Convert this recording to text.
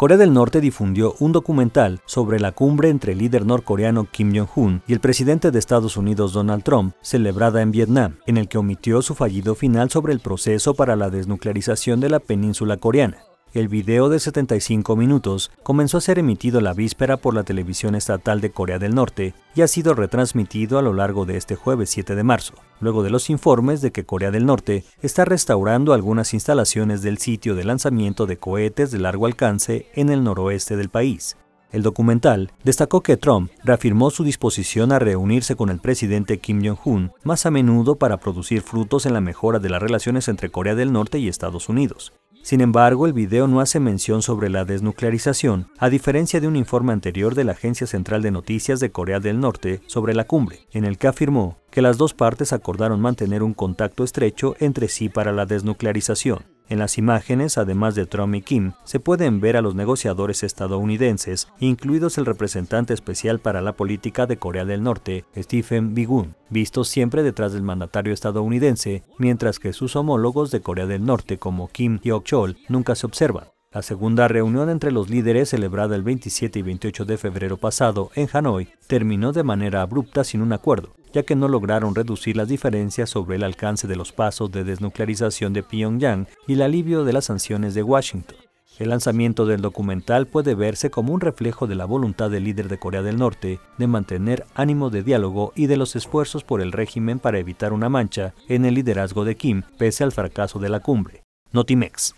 Corea del Norte difundió un documental sobre la cumbre entre el líder norcoreano Kim Jong-un y el presidente de Estados Unidos Donald Trump, celebrada en Vietnam, en el que omitió su fallido final sobre el proceso para la desnuclearización de la península coreana. El video de 75 minutos comenzó a ser emitido la víspera por la televisión estatal de Corea del Norte y ha sido retransmitido a lo largo de este jueves 7 de marzo, luego de los informes de que Corea del Norte está restaurando algunas instalaciones del sitio de lanzamiento de cohetes de largo alcance en el noroeste del país. El documental destacó que Trump reafirmó su disposición a reunirse con el presidente Kim Jong-un más a menudo para producir frutos en la mejora de las relaciones entre Corea del Norte y Estados Unidos. Sin embargo, el video no hace mención sobre la desnuclearización, a diferencia de un informe anterior de la Agencia Central de Noticias de Corea del Norte sobre la cumbre, en el que afirmó que las dos partes acordaron mantener un contacto estrecho entre sí para la desnuclearización. En las imágenes, además de Trump y Kim, se pueden ver a los negociadores estadounidenses, incluidos el representante especial para la política de Corea del Norte, Stephen Bigun, vistos siempre detrás del mandatario estadounidense, mientras que sus homólogos de Corea del Norte como Kim Hyok-chol nunca se observan. La segunda reunión entre los líderes, celebrada el 27 y 28 de febrero pasado en Hanoi, terminó de manera abrupta sin un acuerdo, ya que no lograron reducir las diferencias sobre el alcance de los pasos de desnuclearización de Pyongyang y el alivio de las sanciones de Washington. El lanzamiento del documental puede verse como un reflejo de la voluntad del líder de Corea del Norte de mantener ánimo de diálogo y de los esfuerzos por el régimen para evitar una mancha en el liderazgo de Kim pese al fracaso de la cumbre. Notimex.